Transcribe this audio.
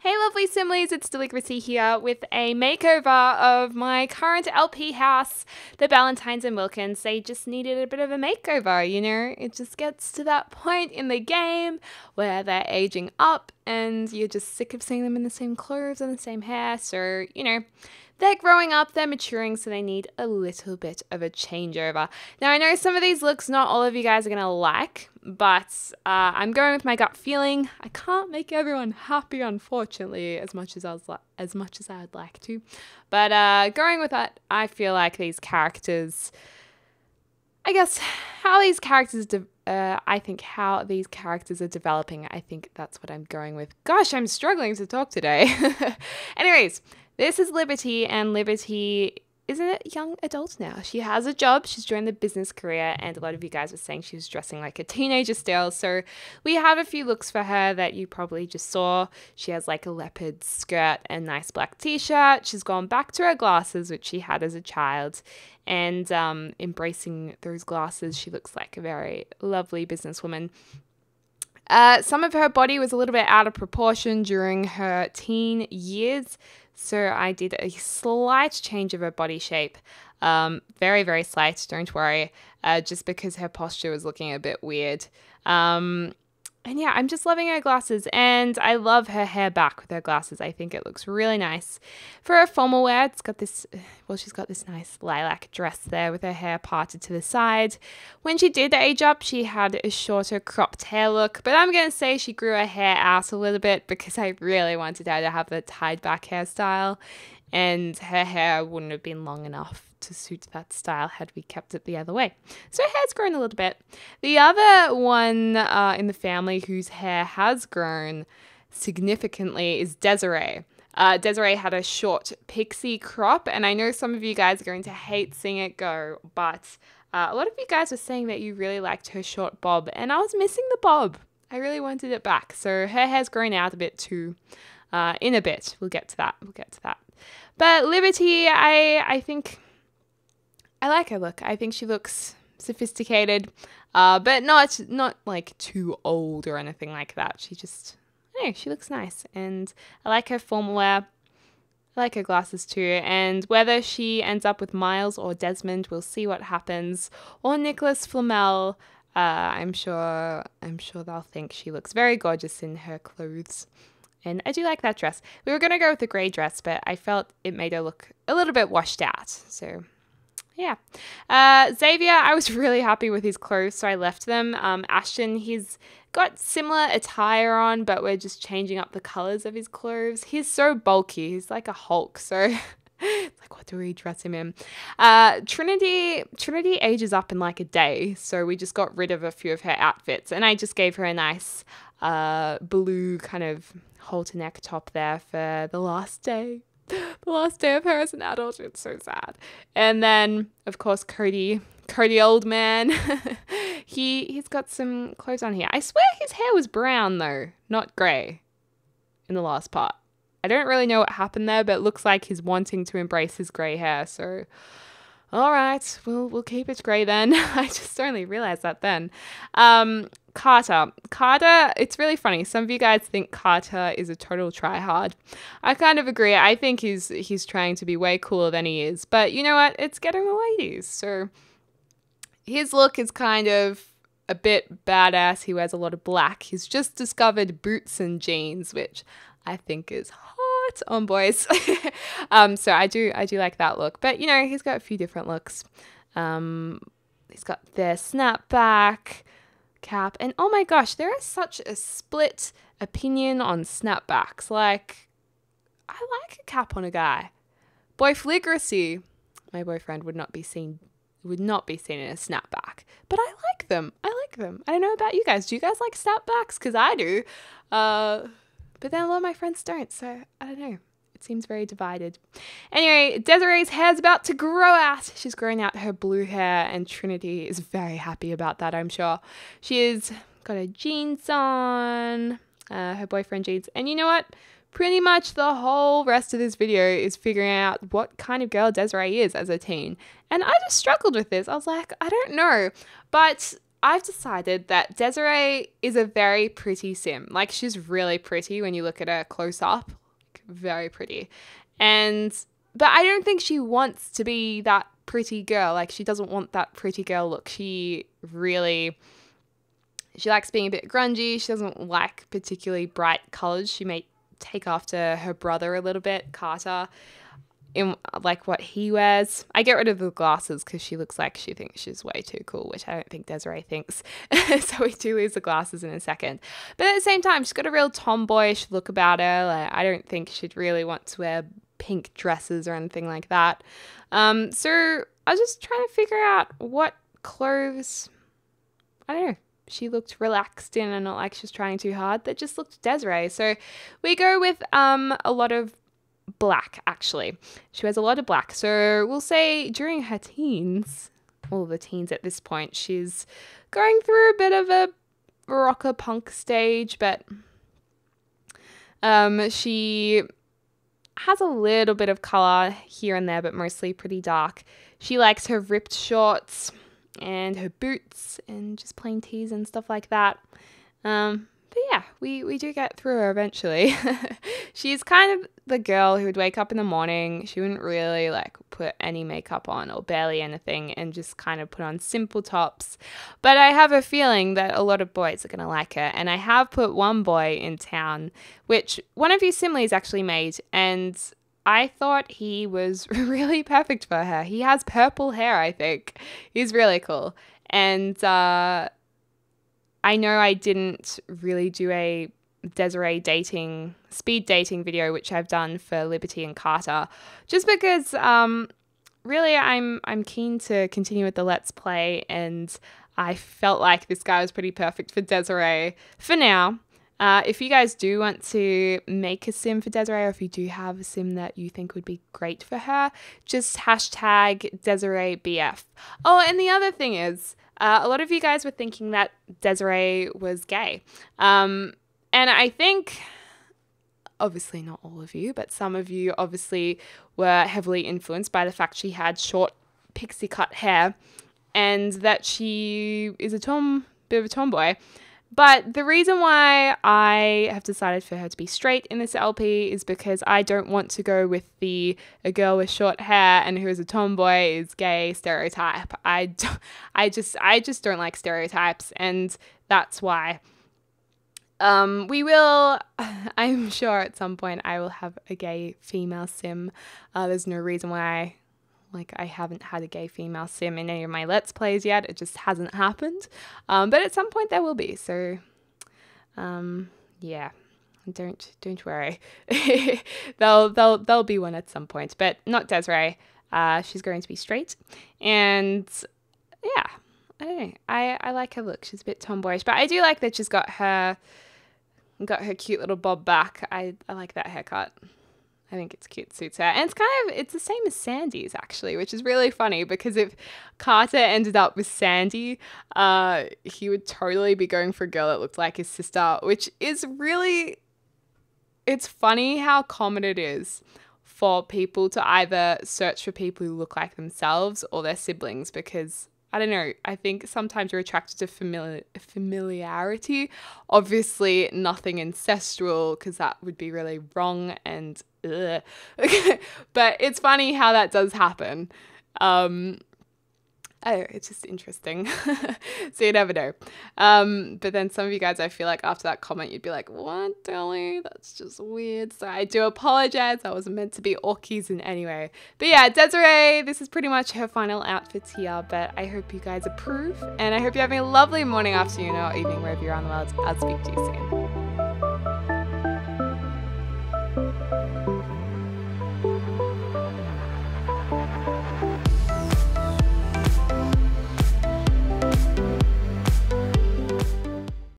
Hey lovely Simlies, it's Deligracy here with a makeover of my current LP house, the Ballantines and Wilkins. They just needed a bit of a makeover, you know? It just gets to that point in the game where they're aging up and you're just sick of seeing them in the same clothes and the same hair, so, you know, they're growing up, they're maturing, so they need a little bit of a changeover. Now, I know some of these looks not all of you guys are going to like, but uh, I'm going with my gut feeling. I can't make everyone happy, unfortunately, as much as I was li- as much as I'd like to. But uh, going with that, I feel like these characters. I guess how these characters, de- uh, I think how these characters are developing. I think that's what I'm going with. Gosh, I'm struggling to talk today. Anyways, this is Liberty, and Liberty is a young adult now. She has a job, she's joined the business career, and a lot of you guys were saying she was dressing like a teenager still. So we have a few looks for her that you probably just saw. She has like a leopard skirt and nice black t shirt. She's gone back to her glasses, which she had as a child. And um, embracing those glasses, she looks like a very lovely businesswoman. Uh, some of her body was a little bit out of proportion during her teen years, so I did a slight change of her body shape. Um, very, very slight, don't worry, uh, just because her posture was looking a bit weird. Um, and yeah, I'm just loving her glasses and I love her hair back with her glasses. I think it looks really nice. For her formal wear, it's got this, well, she's got this nice lilac dress there with her hair parted to the side. When she did age up, she had a shorter cropped hair look, but I'm going to say she grew her hair out a little bit because I really wanted her to have the tied back hairstyle and her hair wouldn't have been long enough to suit that style had we kept it the other way. So her hair's grown a little bit. The other one uh, in the family whose hair has grown significantly is Desiree. Uh, Desiree had a short pixie crop, and I know some of you guys are going to hate seeing it go, but uh, a lot of you guys were saying that you really liked her short bob, and I was missing the bob. I really wanted it back. So her hair's grown out a bit too. Uh, in a bit, we'll get to that. We'll get to that. But Liberty, I I think I like her look. I think she looks sophisticated, uh, but not not like too old or anything like that. She just, know, she looks nice, and I like her formal wear. I like her glasses too, and whether she ends up with Miles or Desmond, we'll see what happens. Or Nicholas Flamel, uh, I'm sure. I'm sure they'll think she looks very gorgeous in her clothes. And I do like that dress. We were going to go with the grey dress, but I felt it made her look a little bit washed out. So yeah. Uh, Xavier, I was really happy with his clothes, so I left them. Um, Ashton, he's got similar attire on, but we're just changing up the colors of his clothes. He's so bulky, he's like a Hulk, so. what do we dress him in uh, trinity trinity ages up in like a day so we just got rid of a few of her outfits and i just gave her a nice uh, blue kind of halter neck top there for the last day the last day of her as an adult. It's so sad. And then, of course, Cody, Cody old man. he he's got some clothes on here. I swear his hair was brown though, not grey. In the last part, I don't really know what happened there, but it looks like he's wanting to embrace his grey hair. So, all right, we'll we'll keep it grey then. I just only realized that then. Um, Carter. Carter, it's really funny. Some of you guys think Carter is a total tryhard. I kind of agree. I think he's he's trying to be way cooler than he is. But you know what? It's getting the ladies. So his look is kind of a bit badass. He wears a lot of black. He's just discovered boots and jeans, which I think is on boys. um, so I do I do like that look. But you know, he's got a few different looks. Um, he's got the snapback cap. And oh my gosh, there is such a split opinion on snapbacks. Like, I like a cap on a guy. Boy Fligracy, my boyfriend would not be seen would not be seen in a snapback. But I like them. I like them. I don't know about you guys. Do you guys like snapbacks? Because I do. Uh, but then a lot of my friends don't. So I don't know. It seems very divided. Anyway, Desiree's hair's about to grow out. She's growing out her blue hair, and Trinity is very happy about that, I'm sure. She's got her jeans on, uh, her boyfriend jeans. And you know what? Pretty much the whole rest of this video is figuring out what kind of girl Desiree is as a teen. And I just struggled with this. I was like, I don't know. But I've decided that Desiree is a very pretty sim. Like she's really pretty when you look at her close up. Very pretty. And but I don't think she wants to be that pretty girl. Like she doesn't want that pretty girl look. She really she likes being a bit grungy. She doesn't like particularly bright colors. She may take after her brother a little bit, Carter in like what he wears. I get rid of the glasses because she looks like she thinks she's way too cool, which I don't think Desiree thinks. so we do lose the glasses in a second. But at the same time, she's got a real tomboyish look about her. Like, I don't think she'd really want to wear pink dresses or anything like that. Um, so I was just trying to figure out what clothes. I don't know she looked relaxed in and not like she's trying too hard. That just looked Desiree. So we go with um, a lot of black, actually. She wears a lot of black. So we'll say during her teens, all the teens at this point, she's going through a bit of a rocker punk stage, but um, she has a little bit of color here and there, but mostly pretty dark. She likes her ripped shorts and her boots and just plain tees and stuff like that. Um, but yeah, we, we do get through her eventually. She's kind of the girl who would wake up in the morning. She wouldn't really like put any makeup on or barely anything and just kind of put on simple tops. But I have a feeling that a lot of boys are going to like her. And I have put one boy in town, which one of you Simlies actually made. And I thought he was really perfect for her. He has purple hair, I think. He's really cool. And, uh, I know I didn't really do a Desiree dating, speed dating video, which I've done for Liberty and Carter, just because um, really I'm I'm keen to continue with the Let's Play, and I felt like this guy was pretty perfect for Desiree for now. Uh, if you guys do want to make a sim for Desiree, or if you do have a sim that you think would be great for her, just hashtag Desiree BF. Oh, and the other thing is, uh, a lot of you guys were thinking that Desiree was gay. Um, and I think, obviously, not all of you, but some of you obviously were heavily influenced by the fact she had short pixie cut hair and that she is a tom, bit of a tomboy. But the reason why I have decided for her to be straight in this LP is because I don't want to go with the a girl with short hair and who is a tomboy is gay stereotype. I, do, I just I just don't like stereotypes and that's why um, we will, I'm sure at some point I will have a gay female sim. Uh, there's no reason why like I haven't had a gay female sim in any of my let's plays yet. It just hasn't happened. Um, but at some point there will be. So um, yeah. Don't don't worry. they'll there'll there'll be one at some point, but not Desiree. Uh, she's going to be straight, and yeah, I don't know. I I like her look. She's a bit tomboyish, but I do like that she's got her got her cute little bob back. I I like that haircut. I think it's cute, suits her. And it's kind of it's the same as Sandy's actually, which is really funny because if Carter ended up with Sandy, uh, he would totally be going for a girl that looked like his sister, which is really it's funny how common it is for people to either search for people who look like themselves or their siblings because I don't know. I think sometimes you're attracted to famili- familiarity. Obviously, nothing ancestral because that would be really wrong and but it's funny how that does happen. Um, oh, it's just interesting. so you never know. Um, but then some of you guys, I feel like after that comment, you'd be like, what, Deli? That's just weird. So I do apologize. I wasn't meant to be orkies in any way. But yeah, Desiree, this is pretty much her final outfit here. But I hope you guys approve. And I hope you're having a lovely morning, afternoon, or evening, wherever you're on the world. I'll speak to you soon.